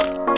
Bye.